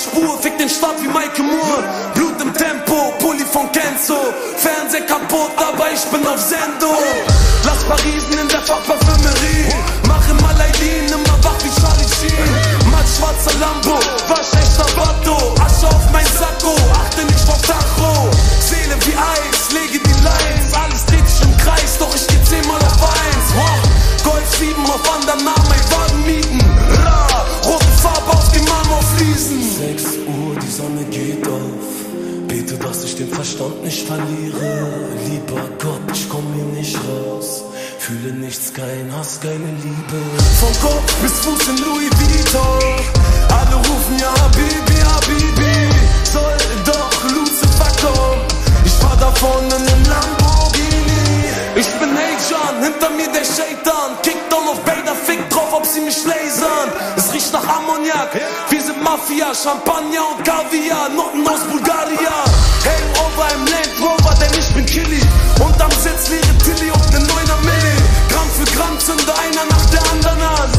Spur, fick den Start wie Mike Moore. Blut im Tempo, Pulli von Kenzo. Fernseher kaputt, aber ich bin auf Sendung. Lass Parisen in der Fachparfümerie. Mach im Alaydin, immer wach wie Charlie Sheen. Matt schwarzer Lambo, wasch echter Sabato. Asche auf mein Sakko, achte nicht auf Tacho. Seele wie Eis, lege die Lines. Alles dreht sich im Kreis, doch ich geh zehnmal auf eins. Wow. Golf 7 auf anderen Namen. 6 Uhr, die Sonne geht auf. Bete, dass ich den Verstand nicht verliere. Lieber Gott, ich komm hier nicht raus. Fühle nichts, kein Hass, keine Liebe. Vom Kopf bis Fuß in Louis Vuitton. Alle rufen ja Habibi, Habibi. Soll doch Lucifer kommen. Ich fahr da vorne in Lamborghini. Ich bin Ajan, hinter mir der Shaitan. Kickdown auf Bader, fick drauf, ob sie mich lasern. Es riecht nach Ammoniak. Wir Mafia, Champagner und Kaviar. Noten aus Bulgaria. Hangover im Land Rover, denn ich bin Killy. Und am Sitz leere Tilly und ne Neuner Milli. Gramm für Gramm zünde einer nach der anderen an.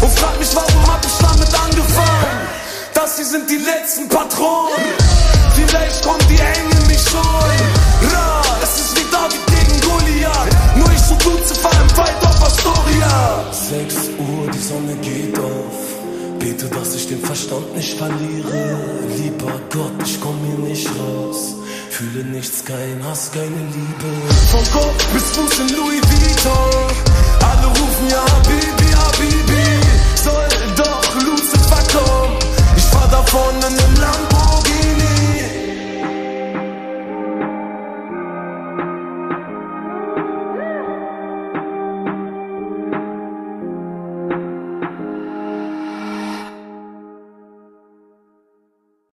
Und frag mich, warum hab ich damit angefangen? Das hier sind die letzten Patronen. Vielleicht kommt die Engel mich schon. Ra, es ist wie David gegen Goliath. Nur ich und Lucifer im auf Astoria. 6 Uhr, die Sonne geht auf. Bete, dass ich den Verstand nicht verliere. Lieber Gott, ich komm hier nicht raus. Fühle nichts, kein Hass, keine Liebe. Vom Kopf bis Fuß in Louis Vuitton.